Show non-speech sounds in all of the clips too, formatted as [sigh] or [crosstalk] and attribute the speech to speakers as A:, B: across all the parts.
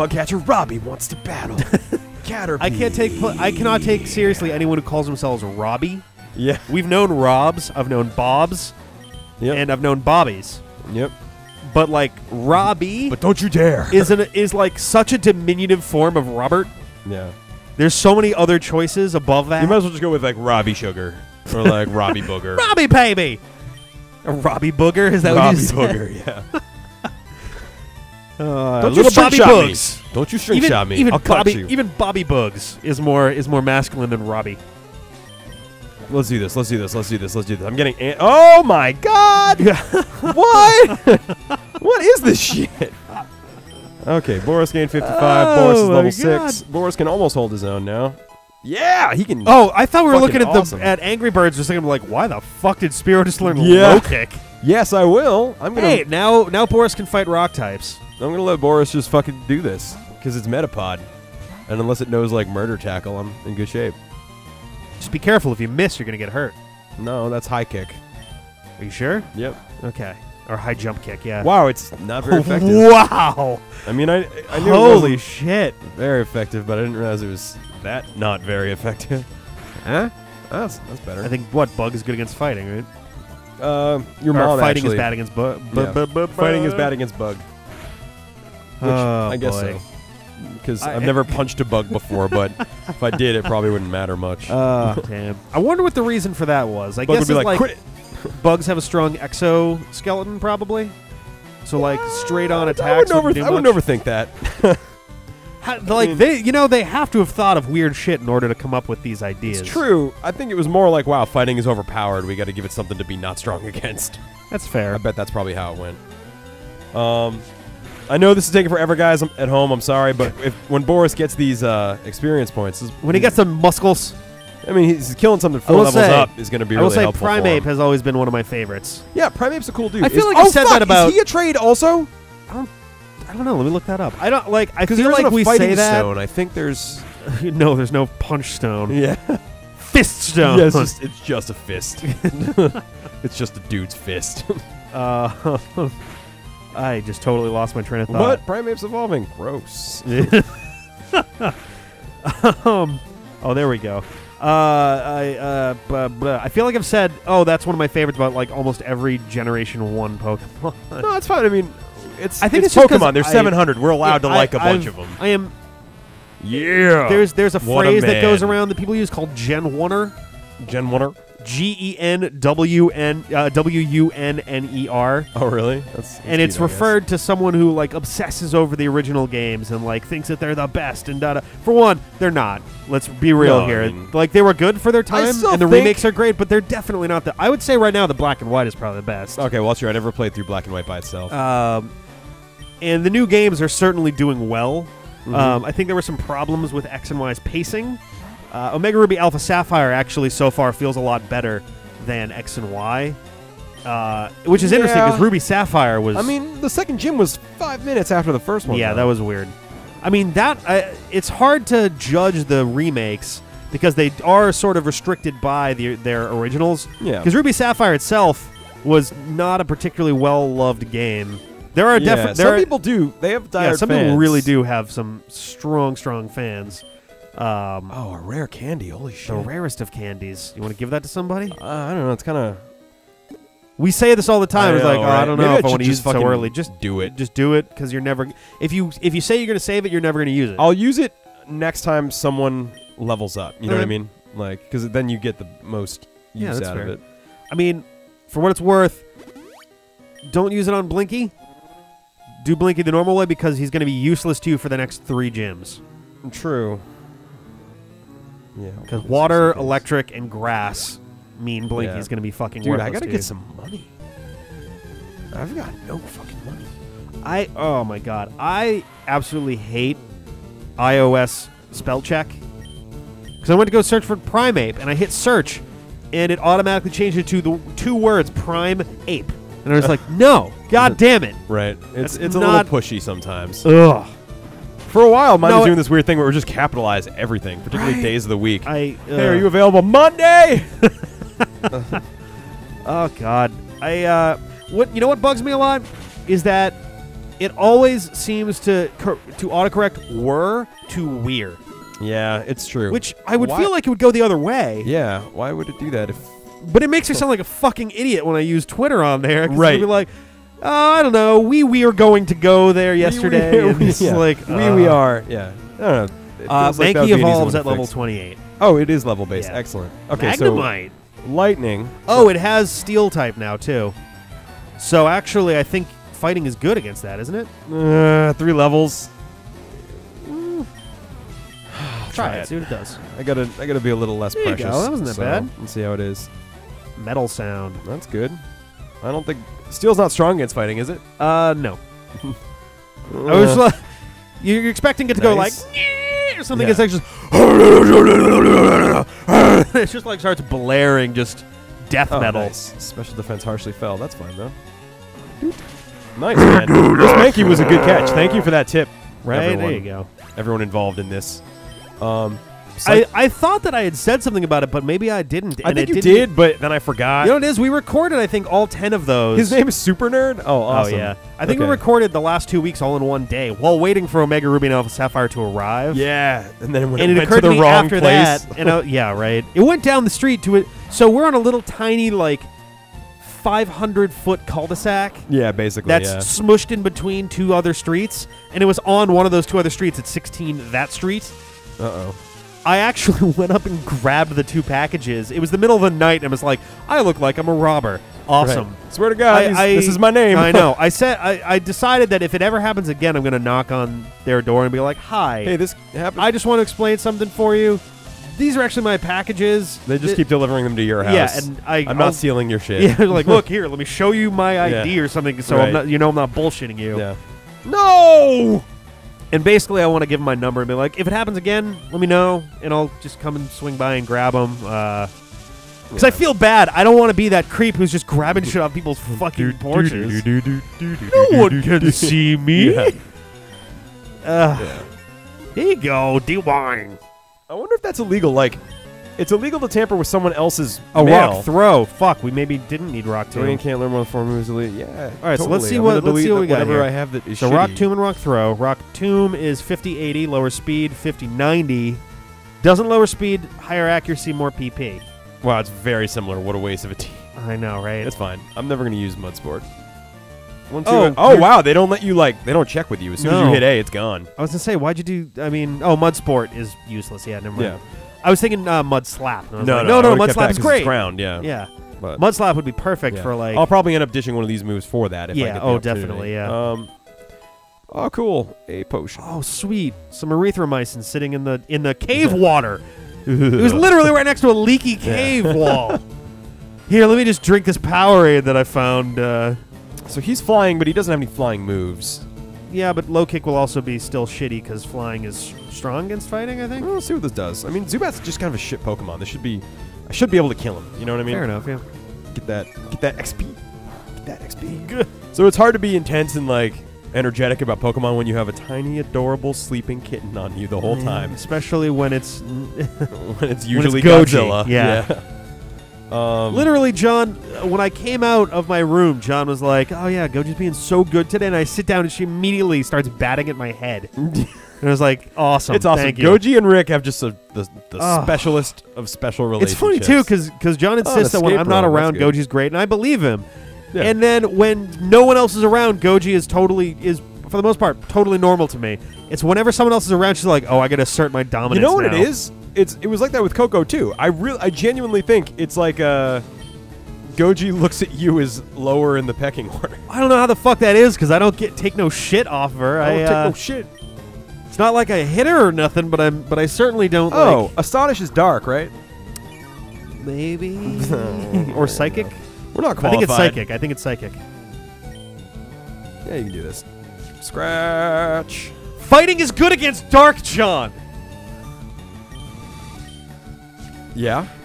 A: bug catcher Robbie wants to battle. [laughs] Caterpie.
B: I can't take. pl- I cannot take seriously anyone who calls themselves Robbie.
A: Yeah.
B: We've known Robs, I've known Bobs,
A: Yep.
B: and I've known Bobbies.
A: yep.
B: But like Robbie
A: But don't you dare.
B: is an, is like such a diminutive form of Robert.
A: yeah.
B: There's so many other choices above that.
A: You might as well just go with like Robbie Sugar or like Robbie Booger. [laughs]
B: Robbie baby. A Robbie Booger is that what
A: Robbie
B: you said?
A: Booger. Yeah. [laughs]
B: Uh,
A: Don't you
B: little
A: string
B: Bobby
A: shot
B: Bugs.
A: me. Don't you string
B: Even,
A: shot me.
B: even
A: I'll
B: Bobby,
A: you.
B: even Bobby Bugs is more is more masculine than Robbie.
A: Let's do this. Let's do this. Let's do this. Let's do this. I'm getting. An- oh my god! [laughs] what? [laughs] what is this shit? Okay, Boris gained 55.
B: Oh
A: Boris is level six. Boris can almost hold his own now. Yeah, he can.
B: Oh, I thought we were looking at
A: awesome.
B: the at Angry Birds. Just thinking like, why the fuck did Spiro just learn
A: Yeah.
B: low kick?
A: yes, I will. I'm gonna.
B: Hey, now now Boris can fight rock types.
A: I'm gonna let Boris just fucking do this because it's Metapod, and unless it knows like murder tackle, I'm in good shape.
B: Just be careful. If you miss, you're gonna get hurt.
A: No, that's high kick.
B: Are you sure?
A: Yep.
B: Okay. Or high jump kick. Yeah.
A: Wow, it's not very [laughs] effective.
B: wow.
A: I mean, I I knew
B: Holy
A: it was
B: shit.
A: very effective, but I didn't realize it was that not very effective. Huh? That's that's better.
B: I think what bug is good against fighting, right?
A: uh, your
B: or
A: mom
B: fighting
A: actually,
B: is bad against bug.
A: Yeah. Fighting is bad against bug. Which
B: Oh,
A: I guess
B: boy.
A: so. Because
B: I-
A: I've never punched a bug before, but if I did, it probably wouldn't matter much.
B: Oh, [laughs] damn. I wonder what the reason for that was. I
A: bug
B: guess
A: would be
B: it's
A: like,
B: like, [laughs] bugs have a strong exoskeleton, probably. So like straight on
A: I
B: attacks.
A: wouldn't,
B: wouldn't
A: overth-
B: do
A: I wouldn't overthink that. [laughs]
B: Ha- like
A: mean-
B: they, you know, they have to have thought of weird shit in order to come up with these ideas.
A: It's true. I think it was more like, wow, fighting is overpowered. We got to give it something to be not strong against.
B: That's fair.
A: I bet that's probably how it went. Um, I know this is taking forever, guys. I'm at home. I'm sorry, but if when Boris gets these uh, experience points,
B: When he gets some muscles,
A: I mean, he's killing something
B: I
A: four levels
B: say-
A: up is going to be
B: I will
A: really
B: say
A: helpful.
B: Primeape has always been one of my favorites.
A: Yeah, Primeape's a cool dude.
B: I feel
A: Is-
B: like I've
A: oh,
B: said
A: fuck,
B: that about-
A: Is he a trade also?
B: I don't know. Let me look that up. I don't like. I
A: Because
B: feel
A: there isn't
B: like
A: a
B: we
A: fighting
B: say that.
A: stone. I think there's. [laughs]
B: no, there's no punch stone.
A: Yeah.
B: Fist stone.
A: yeah, it's just, it's just a fist. [laughs] it's just a dude's fist. [laughs]
B: Uh, I just totally lost my train of thought.
A: but Primeape's evolving. Gross. [laughs]
B: um, oh, there we go. Uh, I uh, bu- bu- I feel like I've said, oh, that's one of my favorites about like almost every Generation One Pokemon.
A: No, it's fine. I mean, it's
B: I think
A: it's,
B: it's
A: Pokemon. There's
B: I-
A: 700. We're allowed
B: Yeah,
A: to like a bunch
B: I've-
A: of them.
B: I am.
A: Yeah.
B: There's there's a
A: What a
B: phrase that goes around that people use called Gen Oneer.
A: Gen Oneer.
B: G E N W N uh, W U N N E R.
A: Oh, really? That's, that's
B: and it's
A: cute, I
B: referred to someone who like obsesses over the original games and like thinks that they're the best and da da. For one, they're not. Let's be real
A: No, I
B: here.
A: mean-
B: like they were good for their time, and the remakes are great, but they're definitely not the. I would say right now the black and white is probably the best.
A: Okay, well, sure. I never played through Black and White by itself.
B: Um, and the new games are certainly doing well.
A: Mhm.
B: Um, I think there were some problems with X and Y's pacing. Uh, Omega Ruby Alpha Sapphire actually so far feels a lot better than X and Y, uh, which is interesting because Ruby Sapphire was.
A: I mean, the second gym was five minutes after the first one.
B: yeah,
A: though.
B: that was weird. I mean that uh, it's hard to judge the remakes because they are sort of restricted by the, their originals.
A: Yeah.
B: Because Ruby Sapphire itself was not a particularly well loved game. There are
A: yeah,
B: definitely
A: some people do. They have diehard
B: yeah, some people really do have some strong, strong fans. Um,
A: Oh, a rare candy. Holy shit.
B: the rarest of candies. You want to give that to somebody?
A: Uh, I don't know. It's kind of.
B: We say this all the time.
A: I
B: it's like,
A: know,
B: oh, I don't know
A: I
B: if I
A: should
B: want to use it so early. Just
A: do it.
B: Just do it because you're never. If you if you say you're going to save it, you're never going to use it.
A: I'll use it next time someone levels up. You know what I mean? Like, because then you get the most use
B: Yeah, that's
A: out
B: fair.
A: of it.
B: I mean, for what it's worth, don't use it on Blinky. Do Blinky the normal way because he's going to be useless to you for the next three gyms.
A: True. Yeah.
B: Because water, electric, and grass mean Blinky's
A: Yeah.
B: going to be fucking
A: Dude,
B: worthless.
A: I gotta
B: to
A: get some money. I've got no fucking money.
B: I oh my god, I absolutely hate iOS spell check because I went to go search for Primeape and I hit search and it automatically changed it to the two words Prime Ape and I was like, [laughs] no, god [laughs] damn it,
A: Right. It's
B: That's
A: it's a
B: not-
A: little pushy sometimes.
B: ugh.
A: For a while, mine
B: No,
A: was doing this weird thing where we just capitalize everything, particularly
B: Right.
A: days of the week.
B: I
A: hey, are you available Monday? [laughs]
B: Oh god, I uh, what you know what bugs me a lot is that it always seems to cor- to autocorrect were to we're,
A: Yeah, it's true.
B: which I would
A: Why-
B: feel like it would go the other way.
A: Yeah, why would it do that if
B: But it makes me sound like a fucking idiot when I use Twitter on there.
A: Right.
B: Be like, oh, I don't know. We we are going to go there yesterday.
A: We, we, [laughs]
B: it's
A: yeah.
B: like
A: we, we
B: uh,
A: are. Yeah. I don't know.
B: Uh,
A: like
B: Mankey
A: be an easy one
B: evolves at level
A: fix.
B: 28.
A: Oh, it is level based.
B: Yeah.
A: Excellent. Okay,
B: Magnemite.
A: so lightning.
B: oh, it has steel type now too. So actually, I think fighting is good against that, isn't it?
A: Uh, three levels. [sighs]
B: Try, it. See what it does.
A: I gotta, I gotta be a little less
B: There you
A: precious.
B: go, that wasn't that
A: so
B: bad.
A: Let's see how it is.
B: Metal sound.
A: That's good. I don't think steel's not strong against fighting, is it?
B: Uh, no. [laughs] I was
A: Uh,
B: like, you're expecting it to go like
A: Nice.
B: Or something.
A: Yeah.
B: It's like just. [laughs] it's just like starts blaring just death
A: oh,
B: metal.
A: nice. Special defense harshly fell. That's fine though. Nice man. this Mankey was a good catch. [laughs] Thank you for that tip.
B: Right
A: everyone.
B: there you go.
A: Everyone involved in this. Um,
B: I, I thought that I had said something about it, but maybe I didn't.
A: I
B: and
A: think
B: it
A: you
B: didn't-
A: did, but then I forgot.
B: You know what it is? We recorded, I think, all ten of those.
A: His name is Super Nerd. Oh,
B: Oh yeah, I think we recorded the last two weeks all in one day while waiting for Omega Ruby and Alpha Sapphire to arrive.
A: Yeah, and then when
B: and
A: it,
B: it,
A: went
B: occurred
A: to the
B: me
A: wrong
B: after
A: place,
B: that, and I, yeah, right. It went down the street to it. So we're on a little tiny like 500 foot cul-de-sac
A: yeah, basically,
B: that's
A: yeah.
B: smushed in between two other streets, and it was on one of those two other streets at 16 that street.
A: Uh oh.
B: I actually [laughs] went up and grabbed the two packages. It was the middle of the night, and I was like, I look like I'm a robber. Awesome.
A: Swear to God,
B: I- I-
A: this is my name.
B: I know. [laughs] I said I, I decided that if it ever happens again, I'm going to knock on their door and be like, "Hi,
A: hey, this happened.
B: I just want to explain something for you. These are actually my packages.
A: they just
B: Th-
A: keep delivering them to your house.
B: Yeah, and I-
A: I'm
B: I'll-
A: not stealing your [laughs] shit.
B: yeah, like look here, let me show you my ID
A: Yeah.
B: or something, so
A: Right.
B: I'm not, you know, I'm not bullshitting you.
A: Yeah. No.
B: And basically, I want to give them my number and be like, if it happens again, let me know, and I'll just come and swing by and grab them. Because uh, I
A: Yeah.
B: feel bad. I don't want to be that creep who's just grabbing shit off people's fucking porches. No one can see me. [laughs]
A: Yeah.
B: Ugh.
A: Yeah.
B: Here you go, D-Wine.
A: I wonder if that's illegal. Like, it's illegal to tamper with someone else's
B: A
A: mail.
B: rock throw. Fuck, we maybe didn't need rock
A: Dorian
B: tomb.
A: can't learn more than four moves. Illegal. Yeah.
B: All right, so let's see
A: I'm
B: what- let's see what we got
A: whatever
B: here.
A: I have that is
B: So rock
A: shitty.
B: tomb and rock throw. Rock tomb is 50-80, lower speed 50-90. Doesn't lower speed, higher accuracy, more PP.
A: Wow, it's very similar. What a waste of a team.
B: I know, right?
A: It's fine. I'm never gonna use mud sport. One, two,
B: Oh,
A: and- oh
B: you're-
A: wow! They don't let you like. They don't check with you. As soon as
B: No.
A: you hit A, it's gone.
B: I was gonna say, why'd you do? I mean, oh, mud sport is useless. Yeah, never mind.
A: Yeah.
B: I was thinking uh, mud slap.
A: No,
B: like,
A: no,
B: no,
A: I
B: no. Mud slap is great.
A: ground, yeah.
B: yeah.
A: But
B: Mud slap would be perfect
A: yeah.
B: for like.
A: I'll probably end up dishing one of these moves for that. If I
B: Yeah,
A: get
B: oh, definitely, yeah.
A: Um. Oh, cool. A potion.
B: oh, sweet, some erythromycin sitting in the in the cave [laughs] water. It was literally right next to a leaky cave [laughs] wall. Here, let me just drink this Powerade that I found. Uh,
A: So he's flying, but he doesn't have any flying moves.
B: Yeah, but low kick will also be still shitty because flying is strong against fighting. I think.
A: Well, let's see what this does. I mean, Zubat's just kind of a shit Pokemon. This should be. I should be able to kill him. You know what I mean?
B: Fair enough. Yeah.
A: Get that. Get that XP. Get that XP. [laughs] So it's hard to be intense and like energetic about Pokemon when you have a tiny, adorable sleeping kitten on you the whole eh, time.
B: especially [laughs] when it's
A: when it's usually
B: Goji,
A: Godzilla.
B: yeah.
A: Yeah. [laughs] um,
B: Literally, John, when I came out of my room, John was like, "Oh yeah, Goji's being so good today," and I sit down and she immediately starts batting at my head, [laughs] and I was like, "Awesome,
A: it's awesome.
B: Thank you.
A: Goji and Rick have just a, the, the
B: Ah.
A: specialist of special relationships.
B: It's funny too, because John
A: Oh,
B: insists that when
A: escape
B: I'm not
A: room, that's
B: around,
A: good.
B: Goji's great, and I believe him.
A: Yeah.
B: And then when no one else is around, Goji is totally is for the most part totally normal to me. It's whenever someone else is around, she's like, "Oh, I got to assert my dominance."
A: You know what
B: now."
A: it is? It's it was like that with Coco too. I really, I genuinely think it's like uh, Goji looks at you as lower in the pecking order.
B: I don't know how the fuck that is because I don't get take no shit off of her.
A: I
B: I,
A: don't take
B: uh,
A: no shit.
B: It's not like I hit her or nothing, but I'm but I certainly don't.
A: Oh,
B: like,
A: Astonish is dark, right?
B: maybe [laughs] or psychic.
A: We're not qualified.
B: I think it's psychic. I think it's psychic.
A: Yeah, you can do this. Scratch.
B: Fighting is good against Dark John.
A: Yeah. [laughs]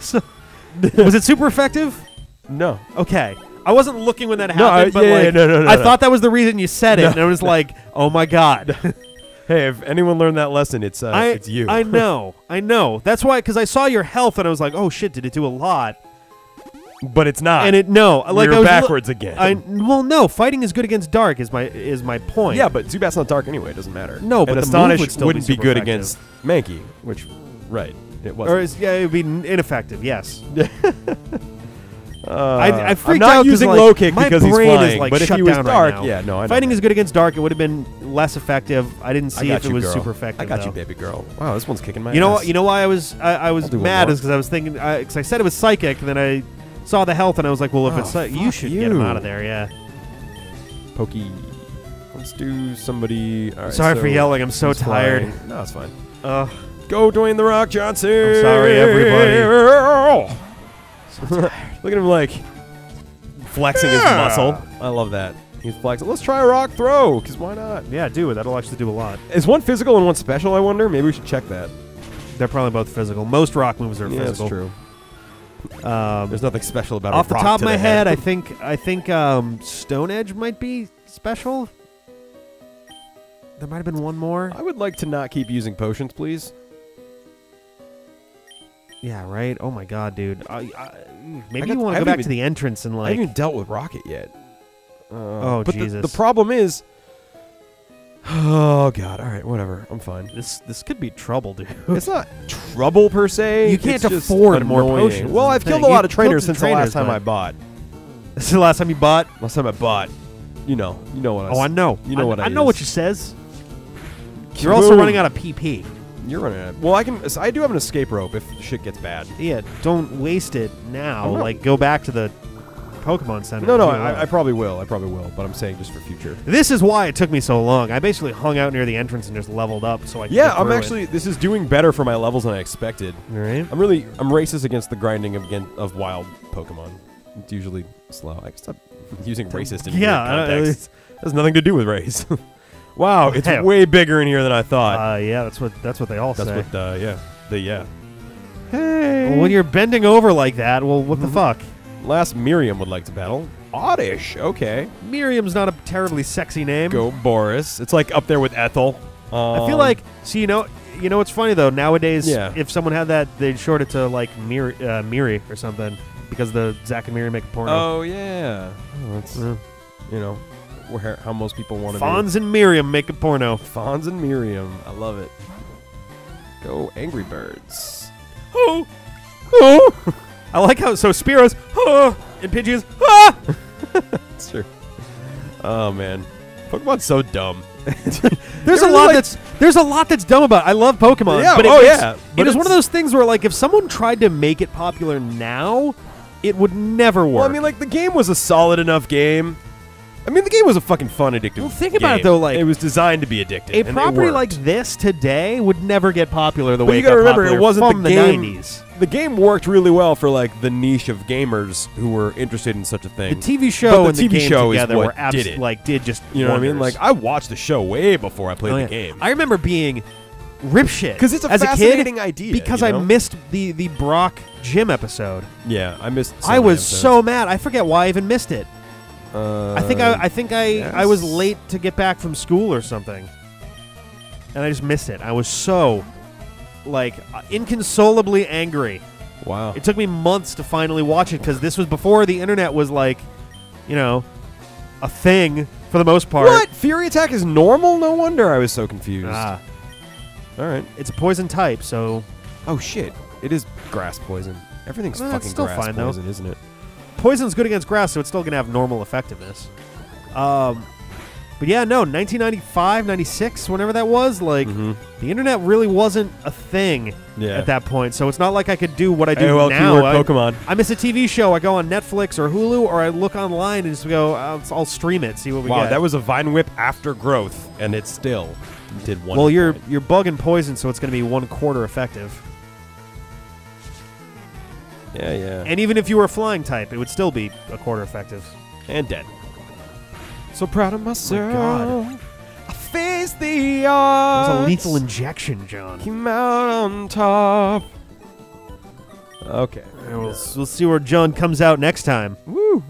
B: So, [laughs] was it super effective?
A: No.
B: Okay. I wasn't looking when that happened,
A: I-
B: but
A: yeah,
B: like,
A: yeah, no, no, no,
B: I
A: no.
B: thought that was the reason you said it,
A: No,
B: and I was like, "Oh my god!" [laughs]
A: Hey, if anyone learned that lesson, it's uh,
B: I,
A: it's you.
B: I know, I know. That's why, because I saw your health, and I was like, "Oh shit, did it do a lot?"
A: but it's not.
B: and it no, like I was lo-
A: backwards again.
B: I well, no, fighting is good against dark is my is my point.
A: yeah, but Zubat's not dark anyway. It doesn't matter.
B: No,
A: and
B: but the move
A: Astonish
B: would still be
A: wouldn't be,
B: super
A: good
B: effective.
A: against Mankey, which, right, it
B: or
A: wasn't.
B: is, yeah, it would be ineffective. Yes, [laughs]
A: Uh,
B: I, I
A: I'm
B: freaked
A: not
B: out
A: using
B: like,
A: low kick because he's flying.
B: is like
A: but if
B: shut
A: he was
B: down
A: dark,
B: right now.
A: yeah, no, I
B: Fighting is good against dark. It would have been less effective. I didn't see
A: got
B: if it was
A: girl.
B: super effective.
A: I got you, baby girl. Wow, this one's kicking my
B: You know
A: ass.
B: what? You know why I was I, I was mad is because I was thinking because I said it was psychic, and then I saw the health, and I was like, well, if
A: Oh,
B: it's psychic, you should get him out of there. Yeah.
A: Pokey. Let's do somebody. Right,
B: Sorry
A: so
B: for yelling. I'm so tired.
A: No, it's fine.
B: Ugh.
A: Go, Dwayne the Rock Johnson.
B: I'm sorry, everybody. [laughs]
A: Look at him like flexing his muscle. I love that. He's flexing. Let's try a rock throw, because why not?
B: yeah, do it. That'll actually do a lot.
A: Is one physical and one special, I wonder? Maybe we should check that.
B: They're probably both physical. Most rock moves are
A: yeah, that's
B: physical.
A: true.
B: Um,
A: There's nothing special about
B: off the top of my
A: the
B: head, I think I think um, Stone Edge might be special. There might have been one more.
A: I would like to not keep using potions, please.
B: Yeah, right. Oh my god, dude. I, I, maybe
A: I
B: you want
A: I
B: to
A: haven't
B: go back
A: even-
B: to the entrance and like.
A: I
B: like.
A: haven't even dealt with Rocket yet. Uh,
B: Oh,
A: but the-
B: Jesus.
A: The, problem is. [sighs] Oh God! All right, whatever. I'm fine.
B: This this could be trouble, dude. [laughs]
A: It's not trouble per se.
B: You can't
A: it's just
B: afford more
A: annoying.
B: potions,
A: Well,
B: is
A: I've killed
B: thing.
A: a lot
B: You've
A: of trainers
B: killed
A: since
B: some
A: the last time I bought.
B: this is the last time you bought.
A: Last time I bought. You know. You know what I.
B: Oh, I know.
A: You know
B: I,
A: what I
B: I know what you says. You're also running out of PP.
A: You're running out. Well, I can. I do have an escape rope if shit gets bad.
B: Yeah, don't waste it now.
A: Not-
B: Like, go back to the Pokemon Center.
A: No, no. I. I probably will. I probably will. But I'm saying just for future.
B: This is why it took me so long. I basically hung out near the entrance and just leveled up so I
A: Yeah, I'm
B: through it.
A: actually. This is doing better for my levels than I expected.
B: All right.
A: I'm really. I'm racist against the grinding of of wild Pokemon. It's usually slow. I stop using racist in
B: Yeah,
A: weird
B: I-
A: context. has nothing to do with race. [laughs] wow, it's
B: Hey.
A: way bigger in here than I thought.
B: Uh, yeah, that's what that's what they all
A: That's
B: say.
A: what. Uh, yeah. The yeah. Hey.
B: Well, when you're bending over like that, well, what
A: Mm-hmm.
B: the fuck?
A: Last Miriam would like to battle. Oddish. Okay.
B: Miriam's not a terribly sexy name.
A: Go Boris. It's like up there with Ethel.
B: I feel
A: Um,
B: like, see, you know, you know what's funny though. Nowadays,
A: Yeah.
B: if someone had that, they'd short it to like Miri, uh, Miri or something because the Zach and Miri make a porno.
A: Oh yeah. Oh, that's
B: Uh,
A: you know where how most people want to be.
B: Fonz and Miriam make a porno.
A: Fonz and Miriam. I love it. Go Angry Birds.
B: Oh, oh. [laughs] I like how so Spiros, oh, and Pidgeys, ah. [laughs]
A: That's true. Oh man, Pokemon's so dumb. [laughs]
B: There's a lot
A: like-
B: that's there's a lot that's dumb about. It. I love Pokemon.
A: Yeah,
B: but it
A: oh, yeah,
B: it
A: but
B: is one of those things where like if someone tried to make it popular now, it would never work.
A: Well, I mean, like the game was a solid enough game. I mean, the game was a fucking fun, addictive.
B: Well, think about it, though, like-
A: it was designed to be addictive.
B: a property like this today would never get popular the
A: But
B: way
A: you
B: it got
A: gotta remember, it wasn't
B: from
A: the
B: the
A: game.
B: 90s.
A: the game worked really well for like the niche of gamers who were interested in such a thing. The.
B: TV show
A: the
B: and the
A: TV
B: game
A: show is
B: together
A: what
B: were abs-
A: did it.
B: like did just
A: you know what I mean? Like I watched the show way before I played
B: Oh,
A: the game.
B: I remember being ripshit
A: 'Cause it's a
B: as a
A: fascinating
B: kid
A: idea,
B: because
A: you
B: I missed the the Brock gym episode.
A: yeah, I missed.
B: I was
A: episodes.
B: so mad. I forget why I even missed it.
A: Uh,
B: I think I, I think I, I was late to get back from school or something, and I just missed it. I was so like inconsolably angry.
A: wow.
B: It took me months to finally watch it because this was before the internet was like, you know, a thing for the most part.
A: What? Fury attack is normal? No wonder I was so confused.
B: Ah,
A: All right.
B: it's a poison type, so
A: Oh shit! It is grass poison. Everything's
B: Well,
A: fucking
B: still
A: grass
B: fine, though.
A: poison, isn't it?
B: Poison's good against grass, so it's still gonna have normal effectiveness. Um, but yeah, no, 1995, 96, whenever that was, like
A: Mhm.
B: the internet really wasn't a thing
A: Yeah.
B: at that point. So it's not like I could do what I do
A: AOL
B: now. I,
A: Pokemon.
B: I miss a TV show. I go on Netflix or Hulu, or I look online and just go, I'll, I'll stream it, see what we
A: Wow,
B: get.
A: that was a Vine Whip after growth, and it still did one.
B: well, you're you're bugging poison, so it's going to be one quarter effective.
A: Yeah, yeah,
B: And even if you were a flying type, it would still be a quarter effective.
A: and dead. So proud of myself.
B: Oh God.
A: I faced the
B: That
A: odds.
B: was a lethal injection, John.
A: Came out on top. Okay.
B: We'll, we'll see where John comes out next time.
A: Woo.